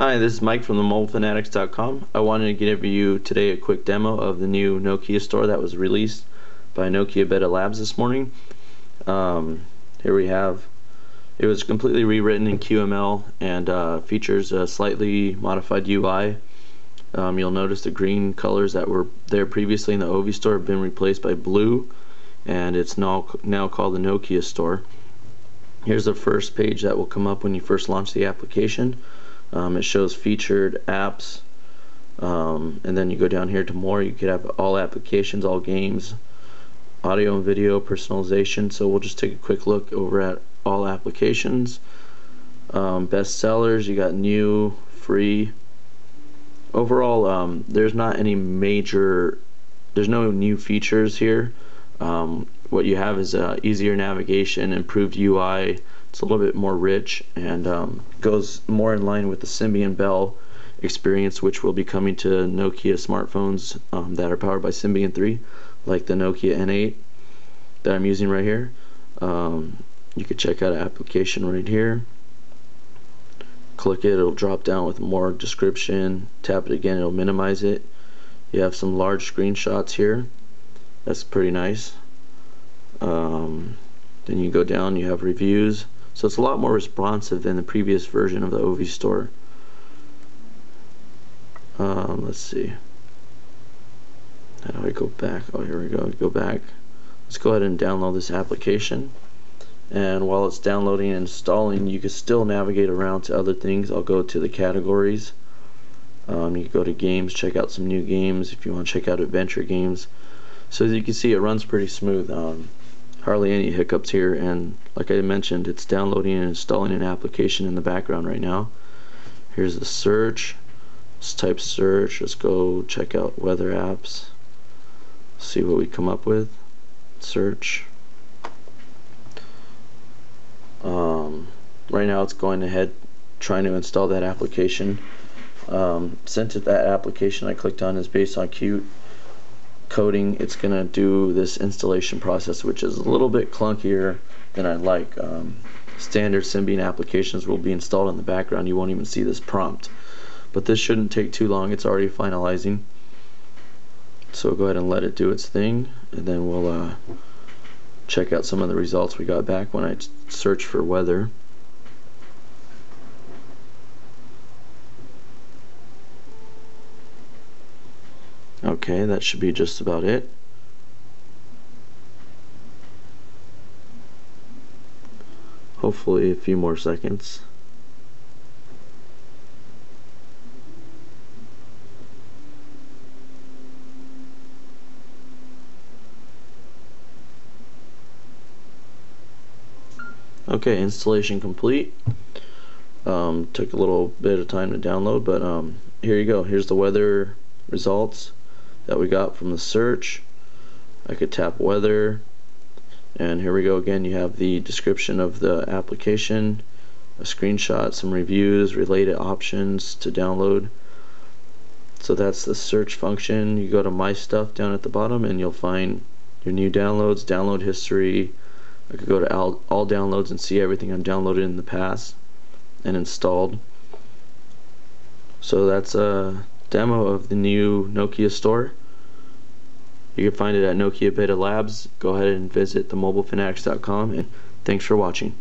Hi, this is Mike from the MobileFanatics.com. I wanted to give you today a quick demo of the new Nokia store that was released by Nokia Beta Labs this morning. Um, here we have, it was completely rewritten in QML and uh, features a slightly modified UI. Um, you'll notice the green colors that were there previously in the Ovi store have been replaced by blue and it's now, now called the Nokia store. Here's the first page that will come up when you first launch the application. Um, it shows featured apps. Um, and then you go down here to more you could have all applications all games audio and video personalization. So we'll just take a quick look over at all applications. Um, best sellers you got new free. Overall um, there's not any major there's no new features here. Um, what you have is uh, easier navigation improved UI it's a little bit more rich and um, goes more in line with the Symbian Belle experience which will be coming to Nokia smartphones um, that are powered by Symbian 3 like the Nokia N8 that I'm using right here. Um, you can check out an application right here. Click it it'll drop down with more description. Tap it again it'll minimize it. You have some large screenshots here. That's pretty nice. Um, then you go down you have reviews so it's a lot more responsive than the previous version of the Ovi store. Um, let's see. How do I go back? Oh, here we go. Go back. Let's go ahead and download this application. And while it's downloading and installing, you can still navigate around to other things. I'll go to the categories. Um, you can go to games, check out some new games if you want to check out adventure games. So as you can see, it runs pretty smooth. Um, hardly any hiccups here. And like I mentioned it's downloading and installing an application in the background right now. Here's the search. Let's type search. Let's go check out weather apps. See what we come up with. Search. Um, right now it's going ahead trying to install that application. Um, since that application I clicked on is based on Qt coding it's gonna do this installation process which is a little bit clunkier than I'd like. Um, standard Symbian applications will be installed in the background. You won't even see this prompt. But this shouldn't take too long. It's already finalizing. So go ahead and let it do its thing and then we'll uh, check out some of the results we got back when I search for weather Okay, that should be just about it. Hopefully a few more seconds. Okay, installation complete. Um, took a little bit of time to download, but um, here you go. Here's the weather results that we got from the search. I could tap weather. And here we go again. You have the description of the application a screenshot, some reviews, related options to download. So that's the search function. You go to my stuff down at the bottom and you'll find your new downloads, download history. I could go to all, all downloads and see everything I've downloaded in the past and installed. So that's a demo of the new Nokia store you can find it at Nokia Beta Labs. Go ahead and visit themobilefanatics.com and thanks for watching.